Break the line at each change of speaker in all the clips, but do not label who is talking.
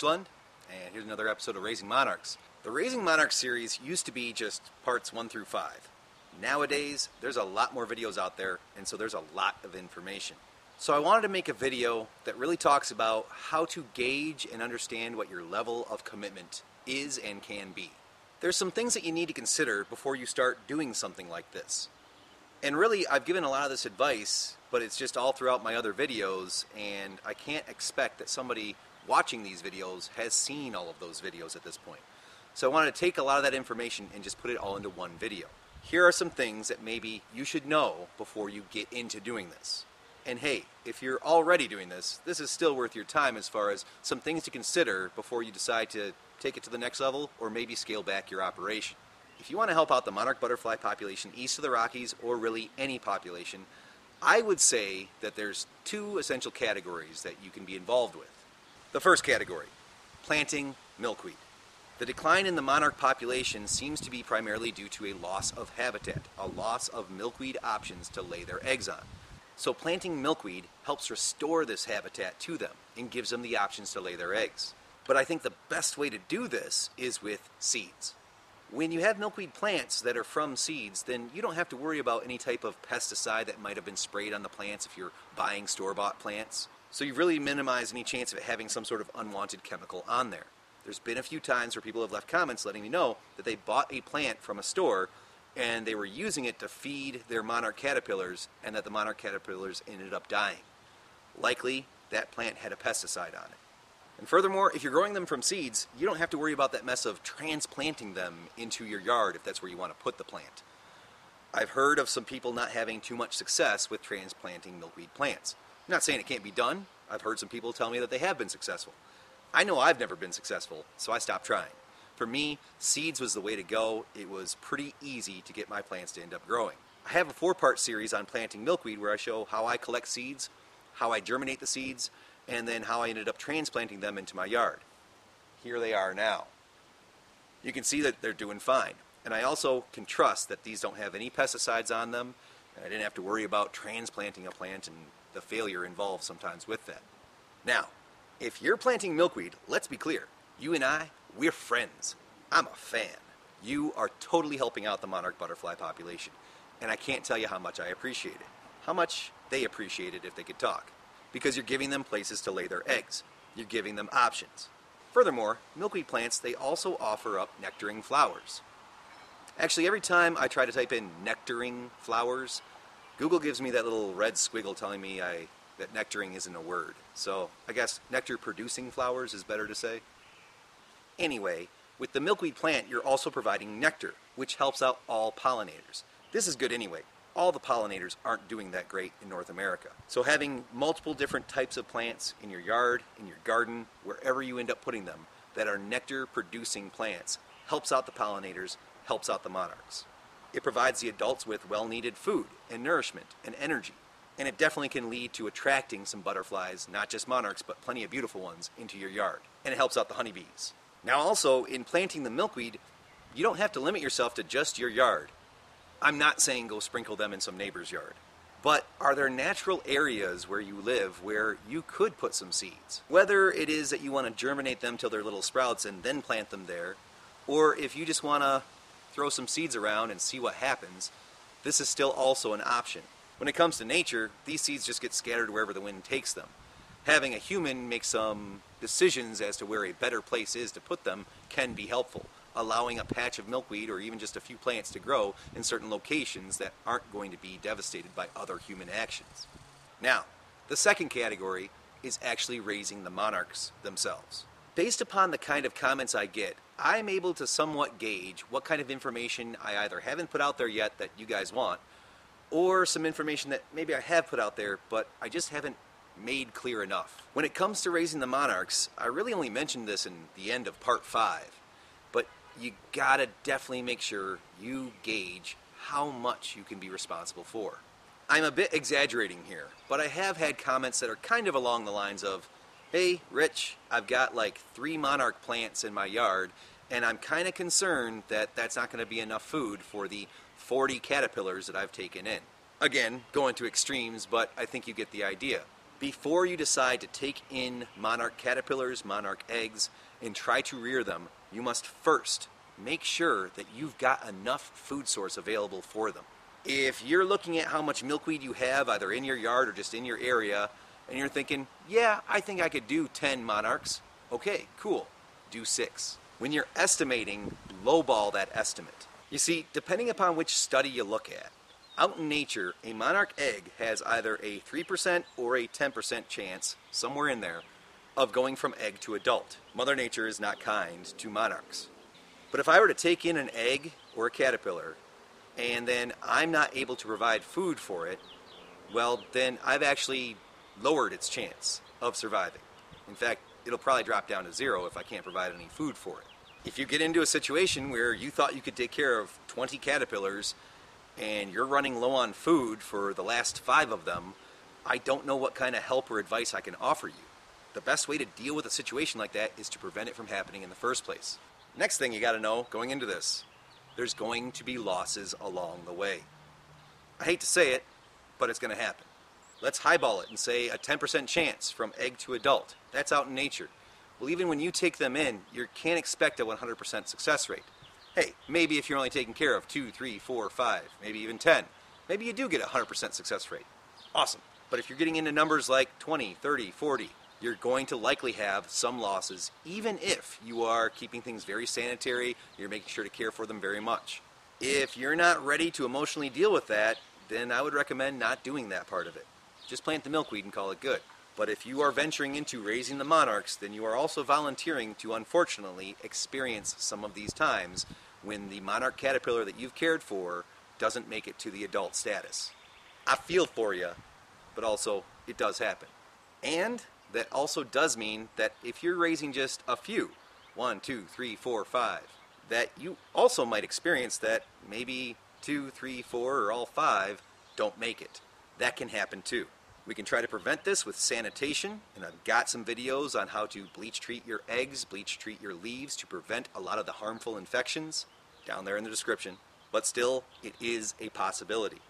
And here's another episode of Raising Monarchs. The Raising Monarchs series used to be just parts 1 through 5. Nowadays, there's a lot more videos out there, and so there's a lot of information. So I wanted to make a video that really talks about how to gauge and understand what your level of commitment is and can be. There's some things that you need to consider before you start doing something like this. And really, I've given a lot of this advice, but it's just all throughout my other videos, and I can't expect that somebody watching these videos has seen all of those videos at this point. So I wanted to take a lot of that information and just put it all into one video. Here are some things that maybe you should know before you get into doing this. And hey, if you're already doing this, this is still worth your time as far as some things to consider before you decide to take it to the next level or maybe scale back your operation. If you want to help out the monarch butterfly population east of the Rockies or really any population, I would say that there's two essential categories that you can be involved with. The first category, planting milkweed. The decline in the monarch population seems to be primarily due to a loss of habitat, a loss of milkweed options to lay their eggs on. So planting milkweed helps restore this habitat to them and gives them the options to lay their eggs. But I think the best way to do this is with seeds. When you have milkweed plants that are from seeds, then you don't have to worry about any type of pesticide that might have been sprayed on the plants if you're buying store bought plants. So you really minimize any chance of it having some sort of unwanted chemical on there. There's been a few times where people have left comments letting me know that they bought a plant from a store and they were using it to feed their monarch caterpillars and that the monarch caterpillars ended up dying. Likely, that plant had a pesticide on it. And furthermore, if you're growing them from seeds, you don't have to worry about that mess of transplanting them into your yard if that's where you want to put the plant. I've heard of some people not having too much success with transplanting milkweed plants. I'm not saying it can't be done. I've heard some people tell me that they have been successful. I know I've never been successful, so I stopped trying. For me, seeds was the way to go. It was pretty easy to get my plants to end up growing. I have a four part series on planting milkweed where I show how I collect seeds, how I germinate the seeds, and then how I ended up transplanting them into my yard. Here they are now. You can see that they're doing fine. And I also can trust that these don't have any pesticides on them, and I didn't have to worry about transplanting a plant and the failure involved sometimes with that. Now, if you're planting milkweed, let's be clear. You and I, we're friends. I'm a fan. You are totally helping out the monarch butterfly population. And I can't tell you how much I appreciate it. How much they appreciate it if they could talk. Because you're giving them places to lay their eggs. You're giving them options. Furthermore, milkweed plants, they also offer up nectaring flowers. Actually, every time I try to type in nectaring flowers, Google gives me that little red squiggle telling me I that nectaring isn't a word. So I guess nectar producing flowers is better to say. Anyway, with the milkweed plant, you're also providing nectar, which helps out all pollinators. This is good anyway. All the pollinators aren't doing that great in North America. So having multiple different types of plants in your yard, in your garden, wherever you end up putting them, that are nectar producing plants helps out the pollinators, helps out the monarchs. It provides the adults with well needed food and nourishment and energy and it definitely can lead to attracting some butterflies, not just monarchs, but plenty of beautiful ones, into your yard. And it helps out the honeybees. Now, also, in planting the milkweed, you don't have to limit yourself to just your yard. I'm not saying go sprinkle them in some neighbor's yard. But are there natural areas where you live where you could put some seeds? Whether it is that you want to germinate them till they're little sprouts and then plant them there, or if you just want to throw some seeds around and see what happens, this is still also an option. When it comes to nature, these seeds just get scattered wherever the wind takes them. Having a human make some decisions as to where a better place is to put them can be helpful, allowing a patch of milkweed or even just a few plants to grow in certain locations that aren't going to be devastated by other human actions. Now, the second category is actually raising the monarchs themselves. Based upon the kind of comments I get, I'm able to somewhat gauge what kind of information I either haven't put out there yet that you guys want, or some information that maybe I have put out there, but I just haven't made clear enough. When it comes to raising the monarchs, I really only mentioned this in the end of part five, but you gotta definitely make sure you gauge how much you can be responsible for. I'm a bit exaggerating here, but I have had comments that are kind of along the lines of, hey, Rich, I've got like three monarch plants in my yard, and I'm kind of concerned that that's not going to be enough food for the 40 caterpillars that I've taken in. Again, going to extremes, but I think you get the idea. Before you decide to take in monarch caterpillars, monarch eggs, and try to rear them, you must first make sure that you've got enough food source available for them. If you're looking at how much milkweed you have either in your yard or just in your area, and you're thinking, yeah, I think I could do 10 monarchs, okay, cool, do six. When you're estimating, lowball that estimate. You see, depending upon which study you look at, out in nature, a monarch egg has either a 3% or a 10% chance, somewhere in there, of going from egg to adult. Mother Nature is not kind to monarchs. But if I were to take in an egg or a caterpillar and then I'm not able to provide food for it, well, then I've actually lowered its chance of surviving. In fact, it'll probably drop down to zero if I can't provide any food for it. If you get into a situation where you thought you could take care of 20 caterpillars and you're running low on food for the last five of them, I don't know what kind of help or advice I can offer you. The best way to deal with a situation like that is to prevent it from happening in the first place. Next thing you got to know going into this there's going to be losses along the way. I hate to say it, but it's going to happen. Let's highball it and say a 10% chance from egg to adult. That's out in nature. Well, even when you take them in, you can't expect a 100% success rate. Hey, maybe if you're only taking care of 2, 3, 4, 5, maybe even 10, maybe you do get a 100% success rate. Awesome. But if you're getting into numbers like 20, 30, 40, you're going to likely have some losses, even if you are keeping things very sanitary, you're making sure to care for them very much. If you're not ready to emotionally deal with that, then I would recommend not doing that part of it. Just plant the milkweed and call it good. But if you are venturing into raising the monarchs, then you are also volunteering to unfortunately experience some of these times when the monarch caterpillar that you've cared for doesn't make it to the adult status. I feel for you, but also it does happen. And that also does mean that if you're raising just a few, one, two, three, four, five, that you also might experience that maybe two, three, four, or all five don't make it. That can happen too. We can try to prevent this with sanitation, and I've got some videos on how to bleach treat your eggs, bleach treat your leaves to prevent a lot of the harmful infections down there in the description. But still, it is a possibility.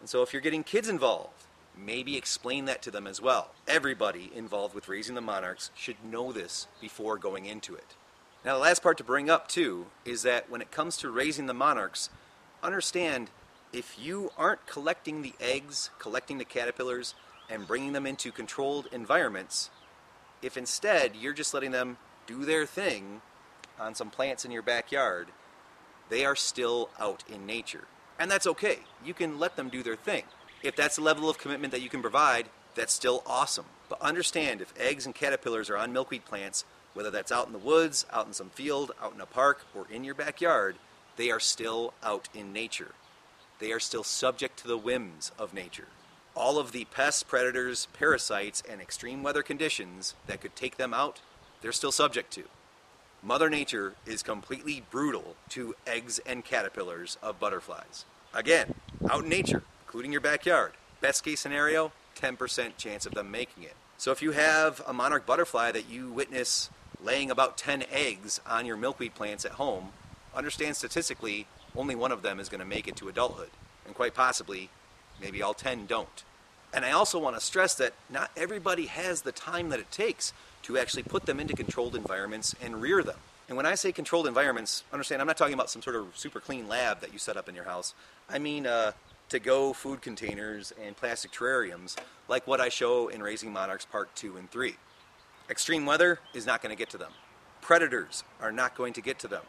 And so if you're getting kids involved, maybe explain that to them as well. Everybody involved with raising the monarchs should know this before going into it. Now, the last part to bring up too is that when it comes to raising the monarchs, understand if you aren't collecting the eggs, collecting the caterpillars, and bringing them into controlled environments, if instead you're just letting them do their thing on some plants in your backyard, they are still out in nature. And that's okay. You can let them do their thing. If that's the level of commitment that you can provide, that's still awesome. But understand if eggs and caterpillars are on milkweed plants, whether that's out in the woods, out in some field, out in a park, or in your backyard, they are still out in nature. They are still subject to the whims of nature. All of the pests, predators, parasites, and extreme weather conditions that could take them out, they're still subject to. Mother Nature is completely brutal to eggs and caterpillars of butterflies. Again, out in nature, including your backyard. Best case scenario, 10% chance of them making it. So if you have a monarch butterfly that you witness laying about 10 eggs on your milkweed plants at home, understand statistically only one of them is going to make it to adulthood. And quite possibly, maybe all 10 don't. And I also want to stress that not everybody has the time that it takes to actually put them into controlled environments and rear them. And when I say controlled environments, understand I'm not talking about some sort of super clean lab that you set up in your house. I mean uh, to go food containers and plastic terrariums, like what I show in Raising Monarchs Part 2 and 3. Extreme weather is not going to get to them. Predators are not going to get to them.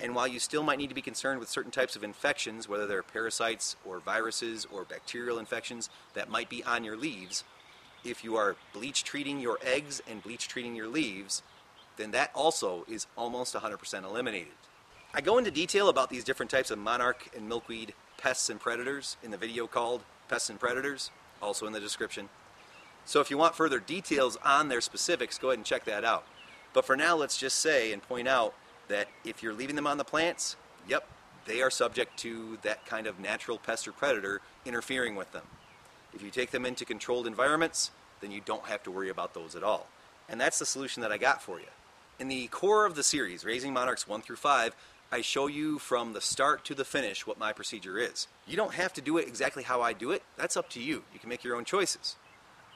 And while you still might need to be concerned with certain types of infections, whether they're parasites or viruses or bacterial infections that might be on your leaves, if you are bleach treating your eggs and bleach treating your leaves, then that also is almost 100% eliminated. I go into detail about these different types of monarch and milkweed pests and predators in the video called Pests and Predators, also in the description. So if you want further details on their specifics, go ahead and check that out. But for now, let's just say and point out that if you're leaving them on the plants, yep, they are subject to that kind of natural pest or predator interfering with them. If you take them into controlled environments, then you don't have to worry about those at all. And that's the solution that I got for you. In the core of the series, Raising Monarchs 1 through 5, I show you from the start to the finish what my procedure is. You don't have to do it exactly how I do it. That's up to you. You can make your own choices.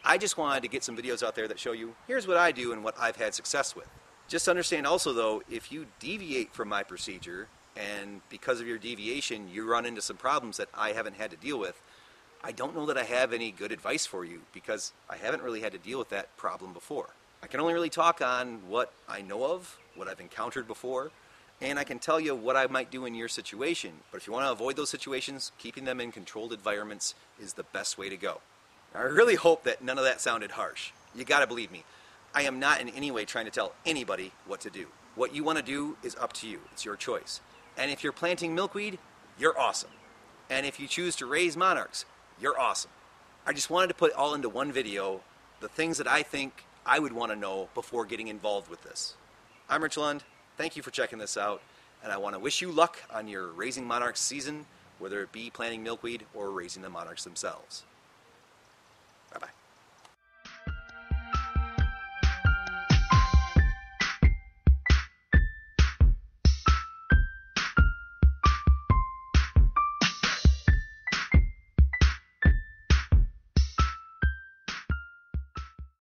I just wanted to get some videos out there that show you here's what I do and what I've had success with. Just understand also though, if you deviate from my procedure and because of your deviation you run into some problems that I haven't had to deal with, I don't know that I have any good advice for you because I haven't really had to deal with that problem before. I can only really talk on what I know of, what I've encountered before, and I can tell you what I might do in your situation. But if you want to avoid those situations, keeping them in controlled environments is the best way to go. I really hope that none of that sounded harsh. You gotta believe me. I am not in any way trying to tell anybody what to do. What you want to do is up to you. It's your choice. And if you're planting milkweed, you're awesome. And if you choose to raise monarchs, you're awesome. I just wanted to put all into one video the things that I think I would want to know before getting involved with this. I'm Rich Lund. Thank you for checking this out. And I want to wish you luck on your raising monarchs season, whether it be planting milkweed or raising the monarchs themselves.